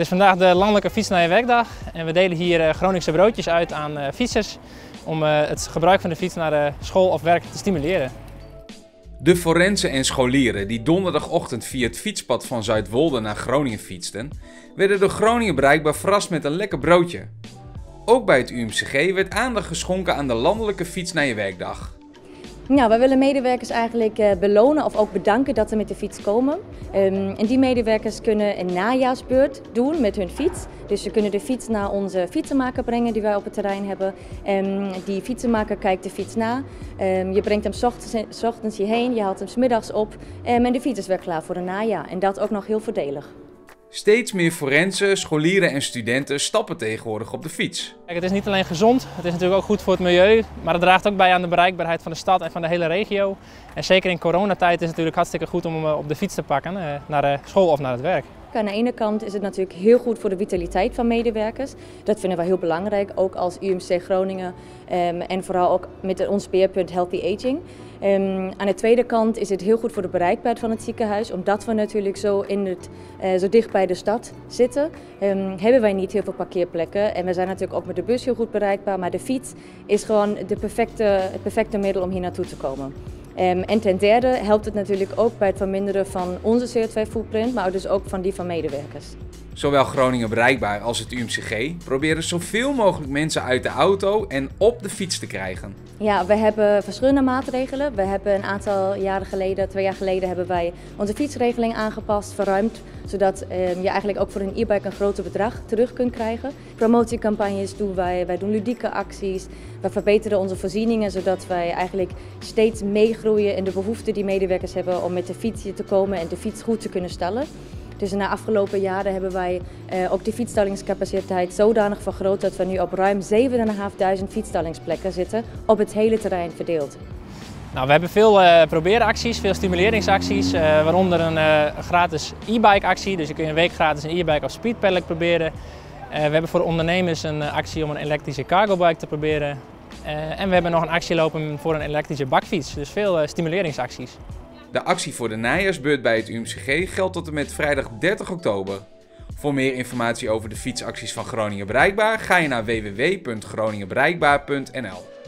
Het is vandaag de landelijke fiets naar je werkdag en we delen hier eh, Groningse broodjes uit aan eh, fietsers om eh, het gebruik van de fiets naar school of werk te stimuleren. De forensen en scholieren die donderdagochtend via het fietspad van Zuidwolde naar Groningen fietsten, werden door Groningen bereikbaar verrast met een lekker broodje. Ook bij het UMCG werd aandacht geschonken aan de landelijke fiets naar je werkdag. Nou, wij willen medewerkers eigenlijk eh, belonen of ook bedanken dat ze met de fiets komen. Um, en die medewerkers kunnen een najaarsbeurt doen met hun fiets. Dus ze kunnen de fiets naar onze fietsenmaker brengen die wij op het terrein hebben. Um, die fietsenmaker kijkt de fiets na. Um, je brengt hem ochtends, ochtends hierheen, je haalt hem middags op en de fiets is weer klaar voor een najaar. En dat ook nog heel voordelig. Steeds meer forensen, scholieren en studenten stappen tegenwoordig op de fiets. Kijk, het is niet alleen gezond, het is natuurlijk ook goed voor het milieu, maar het draagt ook bij aan de bereikbaarheid van de stad en van de hele regio. En zeker in coronatijd is het natuurlijk hartstikke goed om eh, op de fiets te pakken, eh, naar de school of naar het werk. Aan de ene kant is het natuurlijk heel goed voor de vitaliteit van medewerkers. Dat vinden we heel belangrijk, ook als UMC Groningen um, en vooral ook met ons speerpunt Healthy Aging. Um, aan de tweede kant is het heel goed voor de bereikbaarheid van het ziekenhuis, omdat we natuurlijk zo, in het, uh, zo dicht bij de stad zitten. Um, hebben wij niet heel veel parkeerplekken en we zijn natuurlijk ook met de bus heel goed bereikbaar, maar de fiets is gewoon de perfecte, het perfecte middel om hier naartoe te komen. Um, en ten derde helpt het natuurlijk ook bij het verminderen van onze CO2-footprint, maar dus ook van die van medewerkers. Zowel Groningen Bereikbaar als het UMCG proberen zoveel mogelijk mensen uit de auto en op de fiets te krijgen. Ja, we hebben verschillende maatregelen. We hebben een aantal jaren geleden, twee jaar geleden, hebben wij onze fietsregeling aangepast, verruimd, zodat um, je eigenlijk ook voor een e-bike een groter bedrag terug kunt krijgen. Promotiecampagnes doen wij, wij doen ludieke acties, we verbeteren onze voorzieningen, zodat wij eigenlijk steeds meegroeien in de behoeften die medewerkers hebben om met de fiets hier te komen en de fiets goed te kunnen stellen. Dus in de afgelopen jaren hebben wij uh, ook de fietstallingscapaciteit zodanig vergroot dat we nu op ruim 7.500 fietstallingsplekken zitten, op het hele terrein verdeeld. Nou, we hebben veel uh, probeeracties, veel stimuleringsacties, uh, waaronder een gratis e-bike actie. Dus je kunt een week gratis een e-bike of speedpedelec proberen. we hebben voor ondernemers een actie om een elektrische cargobike te proberen. en we hebben nog een actie lopen voor een elektrische bakfiets. Dus veel stimuleringsacties. De actie voor de najaarsbeurt bij het UMCG geldt tot en met vrijdag 30 oktober. Voor meer informatie over de fietsacties van Groningen Bereikbaar ga je naar www.groningenbereikbaar.nl